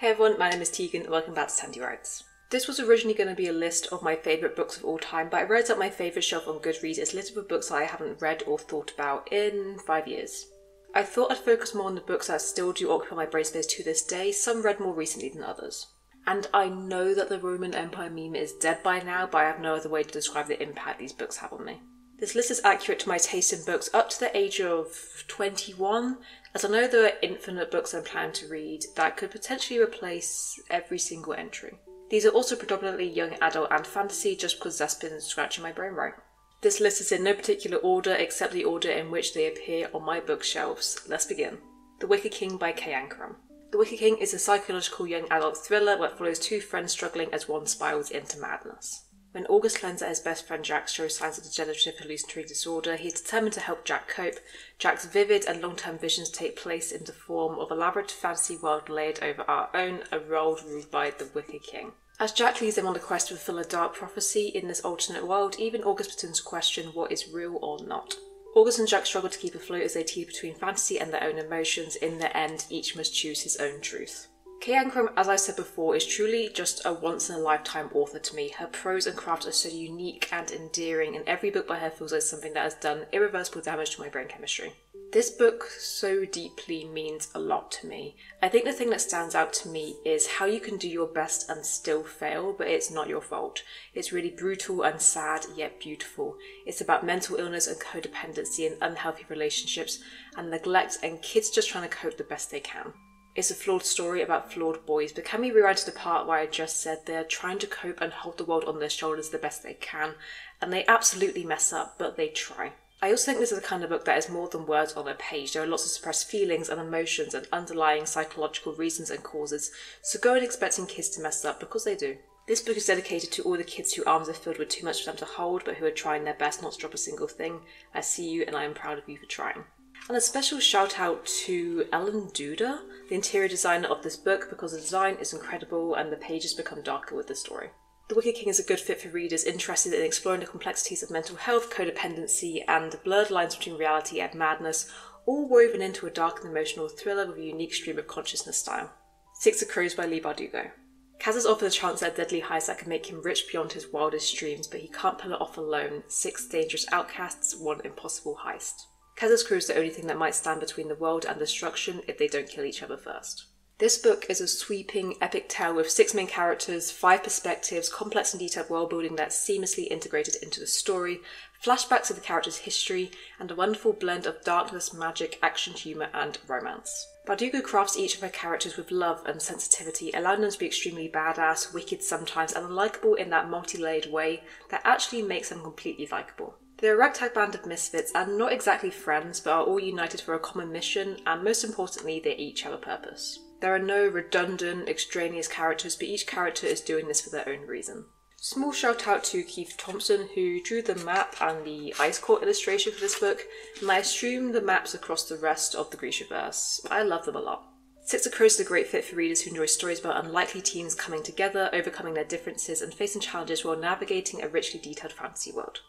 Hey everyone, my name is Tegan and welcome back to TandeWrites. This was originally going to be a list of my favourite books of all time, but I realised that my favourite shelf on Goodreads is littered with books I haven't read or thought about in five years. I thought I'd focus more on the books that still do occupy my brain space to this day, some read more recently than others. And I know that the Roman Empire meme is dead by now, but I have no other way to describe the impact these books have on me. This list is accurate to my taste in books up to the age of 21, as I know there are infinite books I'm planning to read that could potentially replace every single entry. These are also predominantly young adult and fantasy just because that's been scratching my brain right. This list is in no particular order except the order in which they appear on my bookshelves. Let's begin. The Wicker King by K. Ancrum. The Wicker King is a psychological young adult thriller that follows two friends struggling as one spirals into madness. When August learns that his best friend Jack shows signs of degenerative hallucinatory disorder, he is determined to help Jack cope. Jack's vivid and long-term visions take place in the form of elaborate fantasy world laid over our own, a world ruled by the Wicker King. As Jack leads them on the quest to fulfill a dark prophecy in this alternate world, even August begins to question what is real or not. August and Jack struggle to keep afloat as they teeter between fantasy and their own emotions. In the end, each must choose his own truth. K. Ancrum, as I said before, is truly just a once in a lifetime author to me. Her prose and craft are so unique and endearing, and every book by her feels like something that has done irreversible damage to my brain chemistry. This book so deeply means a lot to me. I think the thing that stands out to me is how you can do your best and still fail, but it's not your fault. It's really brutal and sad, yet beautiful. It's about mental illness and codependency and unhealthy relationships and neglect and kids just trying to cope the best they can. It's a flawed story about flawed boys, but can we rewrite the part where I just said they're trying to cope and hold the world on their shoulders the best they can, and they absolutely mess up, but they try. I also think this is the kind of book that is more than words on a page. There are lots of suppressed feelings and emotions and underlying psychological reasons and causes, so go in expecting kids to mess up because they do. This book is dedicated to all the kids whose arms are filled with too much for them to hold, but who are trying their best not to drop a single thing. I see you and I am proud of you for trying. And a special shout out to Ellen Duda, the interior designer of this book, because the design is incredible and the pages become darker with the story. The Wicker King is a good fit for readers interested in exploring the complexities of mental health, codependency, and the blurred lines between reality and madness, all woven into a dark and emotional thriller with a unique stream of consciousness style. Six of Crows by Leigh Bardugo. Kaz is offered a chance at a deadly heist that can make him rich beyond his wildest dreams, but he can't pull it off alone. Six dangerous outcasts, one impossible heist. Kaz's crew is the only thing that might stand between the world and destruction if they don't kill each other first. This book is a sweeping, epic tale with six main characters, five perspectives, complex and detailed world building that's seamlessly integrated into the story, flashbacks of the character's history, and a wonderful blend of darkness, magic, action, humour, and romance. Bardugo crafts each of her characters with love and sensitivity, allowing them to be extremely badass, wicked sometimes, and unlikable in that multi layered way that actually makes them completely likable. They're ragtag band of misfits are not exactly friends, but are all united for a common mission, and most importantly, they each have a purpose. There are no redundant, extraneous characters, but each character is doing this for their own reason. Small shout out to Keith Thompson, who drew the map and the Ice Court illustration for this book, and I assume the maps across the rest of the Grishaverse. I love them a lot. Six of Crows is a great fit for readers who enjoy stories about unlikely teams coming together, overcoming their differences, and facing challenges while navigating a richly detailed fantasy world.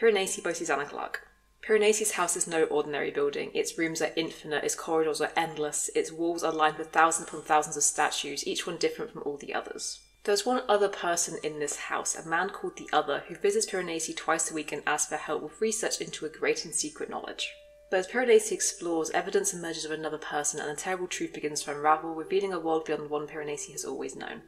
Piranesi by Susanna Clarke. Piranesi's house is no ordinary building. Its rooms are infinite, its corridors are endless, its walls are lined with thousands upon thousands of statues, each one different from all the others. There's one other person in this house, a man called the Other, who visits Piranesi twice a week and asks for help with research into a great and secret knowledge. But as Piranesi explores, evidence emerges of another person and a terrible truth begins to unravel, revealing a world beyond the one Piranesi has always known.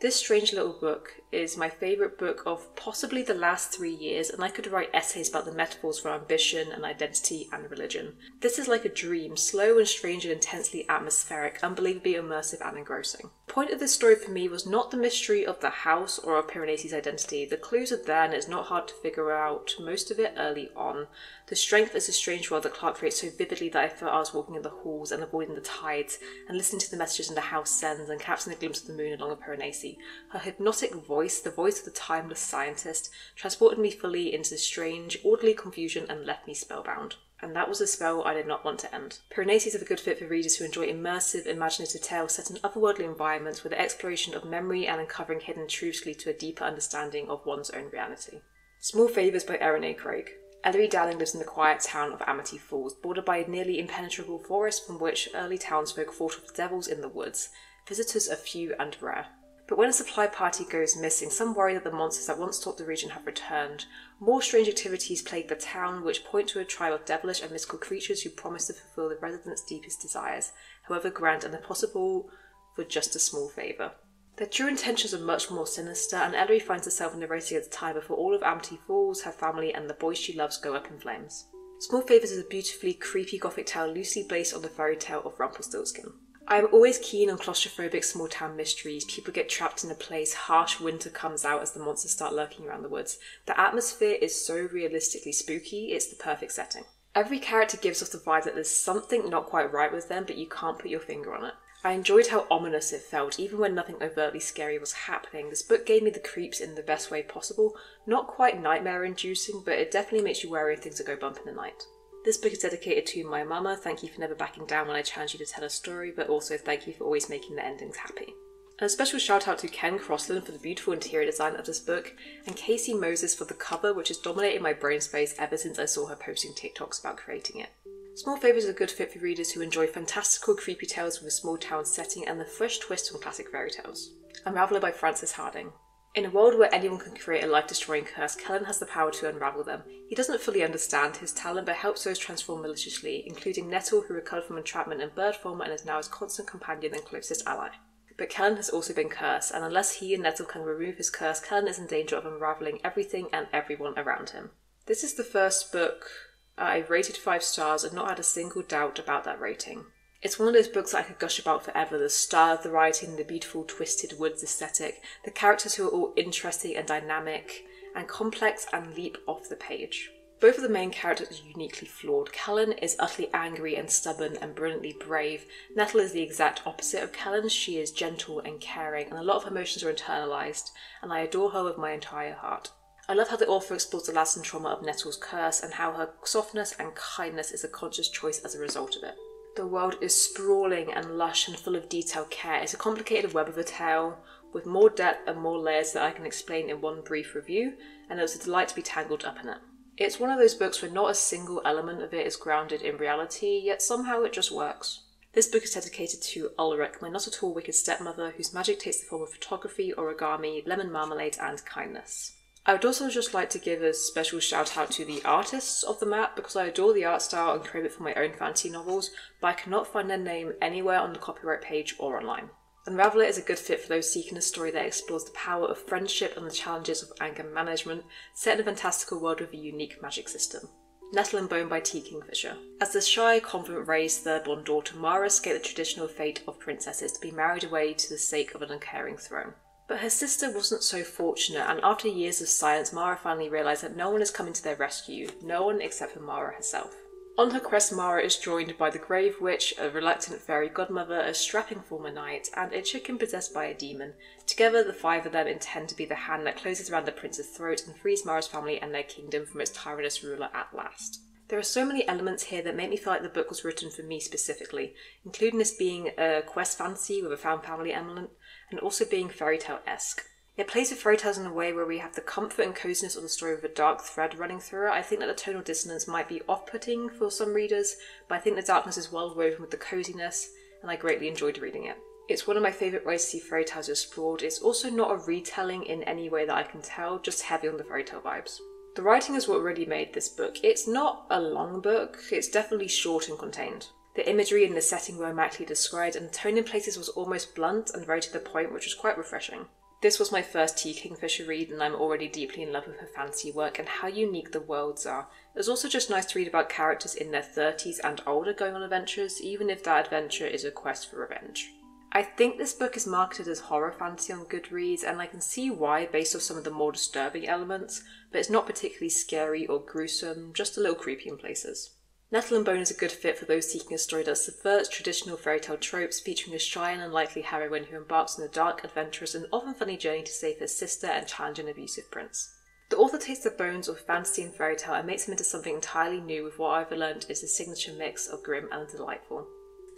This strange little book is my favourite book of possibly the last three years, and I could write essays about the metaphors for ambition and identity and religion. This is like a dream, slow and strange and intensely atmospheric, unbelievably immersive and engrossing. The point of this story for me was not the mystery of the house or of Piranesi's identity. The clues are there and it's not hard to figure out most of it early on. The strength is a strange world that Clarke creates so vividly that I felt I was walking in the halls and avoiding the tides and listening to the messages in the house sends and capturing the glimpse of the moon along with Piranesi. Her hypnotic voice, the voice of the timeless scientist, transported me fully into the strange, orderly confusion and left me spellbound. And that was a spell I did not want to end. Piranesi is a good fit for readers who enjoy immersive, imaginative tales set in otherworldly environments where the exploration of memory and uncovering hidden truths lead to a deeper understanding of one's own reality. Small Favours by Erin A. Craig. Ellery Dowling lives in the quiet town of Amity Falls, bordered by a nearly impenetrable forest from which early townsfolk fought off devils in the woods. visitors are few and rare. But when a supply party goes missing, some worry that the monsters that once stalked the region have returned. More strange activities plague the town, which point to a tribe of devilish and mystical creatures who promise to fulfill the residents' deepest desires, however grand and impossible for just a small favour. Their true intentions are much more sinister, and Ellery finds herself in the race against time before all of Amity falls, her family, and the boy she loves go up in flames. Small Favours is a beautifully creepy gothic tale loosely based on the fairy tale of Rumpelstiltskin. I am always keen on claustrophobic small town mysteries. People get trapped in a place, harsh winter comes out as the monsters start lurking around the woods. The atmosphere is so realistically spooky, it's the perfect setting. Every character gives off the vibe that there's something not quite right with them, but you can't put your finger on it. I enjoyed how ominous it felt, even when nothing overtly scary was happening. This book gave me the creeps in the best way possible. Not quite nightmare inducing, but it definitely makes you wary of things that go bump in the night. This book is dedicated to my mama. Thank you for never backing down when I challenge you to tell a story, but also thank you for always making the endings happy. A special shout out to Ken Crossland for the beautiful interior design of this book, and Casey Moses for the cover, which has dominated my brain space ever since I saw her posting TikToks about creating it. Small Favours is a good fit for readers who enjoy fantastical, creepy tales with a small town setting and the fresh twist on classic fairy tales. Unraveller by Frances Hardinge. In a world where anyone can create a life destroying curse, Kellen has the power to unravel them. He doesn't fully understand his talent, but helps those transform maliciously, including Nettle, who recovered from entrapment in bird form and is now his constant companion and closest ally. But Kellen has also been cursed, and unless he and Nettle can remove his curse, Kellen is in danger of unraveling everything and everyone around him. This is the first book uh, I've rated five stars and not had a single doubt about that rating. It's one of those books that I could gush about forever the style of the writing, the beautiful twisted woods aesthetic, the characters who are all interesting and dynamic and complex and leap off the page. Both of the main characters are uniquely flawed. Kellen is utterly angry and stubborn and brilliantly brave. Nettle is the exact opposite of Kellen. She is gentle and caring, and a lot of her emotions are internalized, and I adore her with my entire heart. I love how the author explores the lasting trauma of Nettle's curse and how her softness and kindness is a conscious choice as a result of it. The world is sprawling and lush and full of detailed care. It's a complicated web of a tale with more depth and more layers that I can explain in one brief review, and it was a delight to be tangled up in it. It's one of those books where not a single element of it is grounded in reality, yet somehow it just works. This book is dedicated to Ulrich, my not at all wicked stepmother, whose magic takes the form of photography, origami, lemon marmalade, and kindness. I would also just like to give a special shout out to the artists of the map because I adore the art style and crave it for my own fantasy novels, but I cannot find their name anywhere on the copyright page or online. Unraveller is a good fit for those seeking a story that explores the power of friendship and the challenges of anger management, set in a fantastical world with a unique magic system. Nettle and Bone by T. Kingfisher. As the shy, confident Ray's third-born daughter, Marra escaped the traditional fate of princesses to be married away to the sake of an uncaring throne. But her sister wasn't so fortunate, and after years of silence, Marra finally realised that no one is coming to their rescue, no one except for Marra herself. On her quest, Marra is joined by the Grave Witch, a reluctant fairy godmother, a strapping former knight, and a chicken possessed by a demon. Together, the five of them intend to be the hand that closes around the prince's throat and frees Marra's family and their kingdom from its tyrannous ruler at last. There are so many elements here that make me feel like the book was written for me specifically, including this being a quest fantasy with a found family element, and also being fairy tale esque. It plays with fairy tales in a way where we have the comfort and coziness of the story with a dark thread running through it. I think that the tonal dissonance might be off putting for some readers, but I think the darkness is well woven with the coziness, and I greatly enjoyed reading it. It's one of my favourite ways to see fairy tales explored. It's also not a retelling in any way that I can tell, just heavy on the fairy tale vibes. The writing is what really made this book. It's not a long book, it's definitely short and contained. The imagery and the setting were immaculately described, and the tone in places was almost blunt and very to the point, which was quite refreshing. This was my first T. Kingfisher read, and I'm already deeply in love with her fantasy work and how unique the worlds are. It was also just nice to read about characters in their 30s and older going on adventures, even if that adventure is a quest for revenge. I think this book is marketed as horror fantasy on Goodreads, and I can see why based off some of the more disturbing elements, but it's not particularly scary or gruesome, just a little creepy in places. Nettle and Bone is a good fit for those seeking a story that subverts traditional fairy tale tropes, featuring a shy and unlikely heroine who embarks on a dark, adventurous, and often funny journey to save her sister and challenge an abusive prince. The author takes the bones of fantasy and fairy tale and makes them into something entirely new with what I've learned is a signature mix of grim and delightful.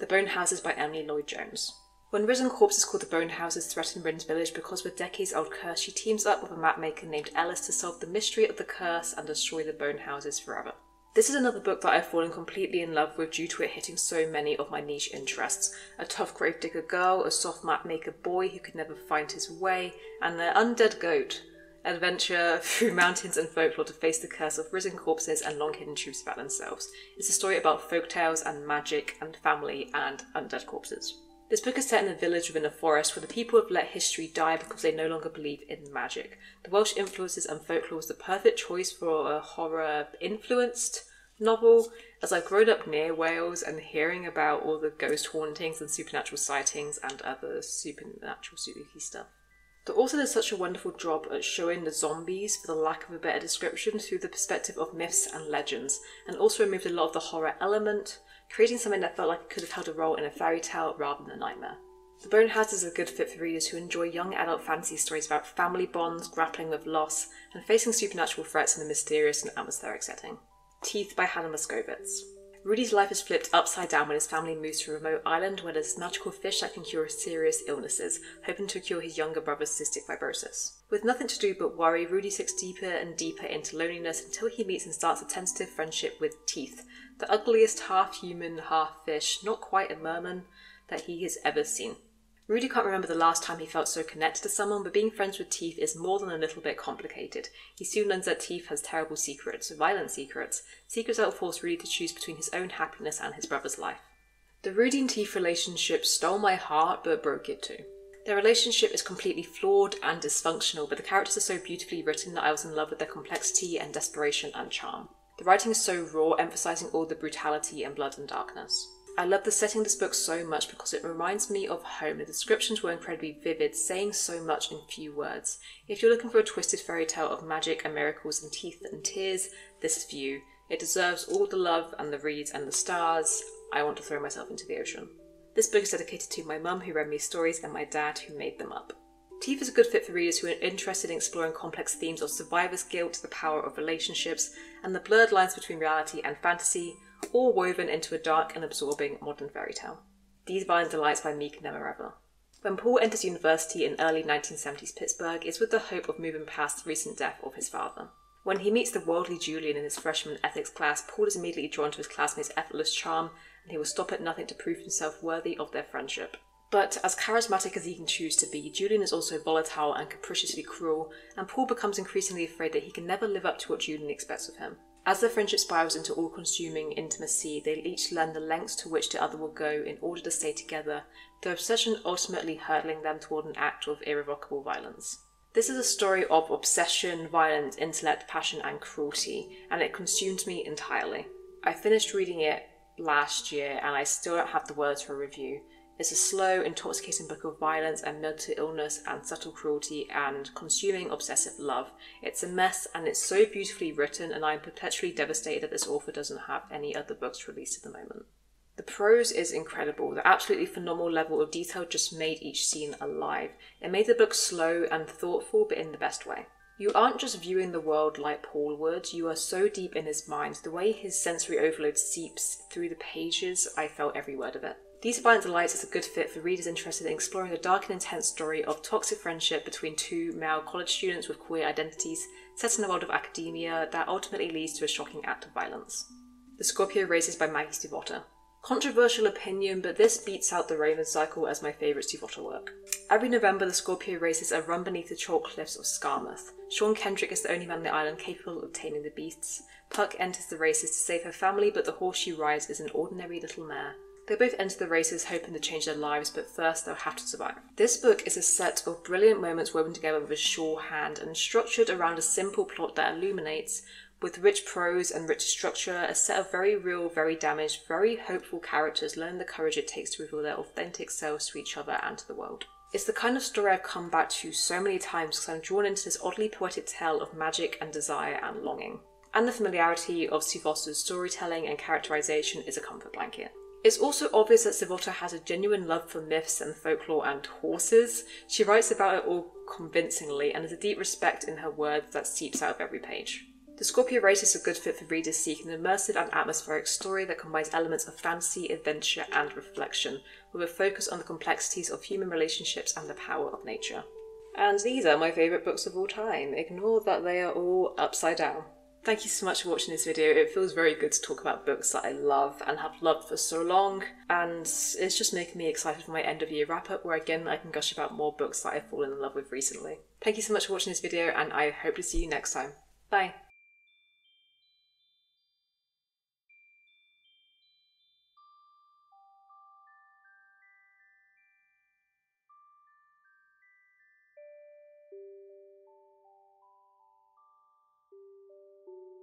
The Bone Houses by Emily Lloyd Jones. When Risen Corpses called the Bone Houses threaten Ryn's village because a decades old curse, she teams up with a mapmaker named Ellis to solve the mystery of the curse and destroy the Bone Houses forever. This is another book that I've fallen completely in love with due to it hitting so many of my niche interests. A tough gravedigger girl, a soft map maker boy who could never find his way, and an undead goat. Adventure through mountains and folklore to face the curse of risen corpses and long hidden truths about themselves. It's a story about folk tales and magic and family and undead corpses. This book is set in a village within a forest where the people have let history die because they no longer believe in magic. The Welsh influences and folklore was the perfect choice for a horror influenced novel, as I've grown up near Wales and hearing about all the ghost hauntings and supernatural sightings and other supernatural spooky stuff. The author does such a wonderful job at showing the zombies, for the lack of a better description, through the perspective of myths and legends, and also removed a lot of the horror element, creating something that felt like it could have held a role in a fairy tale rather than a nightmare. The Bone House is a good fit for readers who enjoy young adult fantasy stories about family bonds, grappling with loss, and facing supernatural threats in a mysterious and atmospheric setting. Teeth by Hannah Moskowitz. Rudy's life is flipped upside down when his family moves to a remote island where there's magical fish that can cure serious illnesses, hoping to cure his younger brother's cystic fibrosis. With nothing to do but worry, Rudy sinks deeper and deeper into loneliness until he meets and starts a tentative friendship with Teeth, the ugliest half human, half fish, not quite a merman, that he has ever seen. Rudy can't remember the last time he felt so connected to someone, but being friends with Teeth is more than a little bit complicated. He soon learns that Teeth has terrible secrets, violent secrets, secrets that will force Rudy to choose between his own happiness and his brother's life. The Rudy and Teeth relationship stole my heart, but broke it too. Their relationship is completely flawed and dysfunctional, but the characters are so beautifully written that I was in love with their complexity and desperation and charm. The writing is so raw, emphasizing all the brutality and blood and darkness. I love the setting of this book so much because it reminds me of home. The descriptions were incredibly vivid, saying so much in few words. If you're looking for a twisted fairy tale of magic and miracles and teeth and tears, this is for you. It deserves all the love and the reads and the stars. I want to throw myself into the ocean. This book is dedicated to my mum who read me stories and my dad who made them up. Teeth is a good fit for readers who are interested in exploring complex themes of survivor's guilt, the power of relationships, and the blurred lines between reality and fantasy, all woven into a dark and absorbing modern fairy tale. These Violent Delights by Micah Nemerever When Paul enters university in early 1970s Pittsburgh, it's with the hope of moving past the recent death of his father. When he meets the worldly Julian in his freshman ethics class, Paul is immediately drawn to his classmate's effortless charm, and he will stop at nothing to prove himself worthy of their friendship. But as charismatic as he can choose to be, Julian is also volatile and capriciously cruel, and Paul becomes increasingly afraid that he can never live up to what Julian expects of him. As their friendship spirals into all consuming intimacy, they each learn the lengths to which the other will go in order to stay together, their obsession ultimately hurtling them toward an act of irrevocable violence. This is a story of obsession, violence, intellect, passion, and cruelty, and it consumed me entirely. I finished reading it last year and I still don't have the words for a review. It's a slow, intoxicating book of violence and mental illness and subtle cruelty and consuming obsessive love. It's a mess and it's so beautifully written, and I'm perpetually devastated that this author doesn't have any other books released at the moment. The prose is incredible. The absolutely phenomenal level of detail just made each scene alive. It made the book slow and thoughtful, but in the best way. You aren't just viewing the world like Paul would, you are so deep in his mind. The way his sensory overload seeps through the pages, I felt every word of it. These Violent Delights is a good fit for readers interested in exploring the dark and intense story of toxic friendship between two male college students with queer identities set in the world of academia that ultimately leads to a shocking act of violence. The Scorpio Races by Maggie Stiefvater. Controversial opinion, but this beats out the Raven Cycle as my favourite Stiefvater work. Every November, the Scorpio races are run beneath the chalk cliffs of Skarmouth. Sean Kendrick is the only man on the island capable of taming the beasts. Puck enters the races to save her family, but the horse she rides is an ordinary little mare. They both enter the races hoping to change their lives, but first they'll have to survive. This book is a set of brilliant moments woven together with a sure hand and structured around a simple plot that illuminates, with rich prose and rich structure, a set of very real, very damaged, very hopeful characters learn the courage it takes to reveal their authentic selves to each other and to the world. It's the kind of story I've come back to so many times because I'm drawn into this oddly poetic tale of magic and desire and longing. And the familiarity of Stiefvater's storytelling and characterization is a comfort blanket. It's also obvious that Stiefvater has a genuine love for myths and folklore and horses. She writes about it all convincingly and there's a deep respect in her words that seeps out of every page. The Scorpio Race is a good fit for readers seeking an immersive and atmospheric story that combines elements of fantasy, adventure, and reflection, with a focus on the complexities of human relationships and the power of nature. And these are my favourite books of all time. Ignore that they are all upside down. Thank you so much for watching this video. It feels very good to talk about books that I love and have loved for so long, and it's just making me excited for my end of year wrap up where again I can gush about more books that I've fallen in love with recently. Thank you so much for watching this video, and I hope to see you next time. Bye.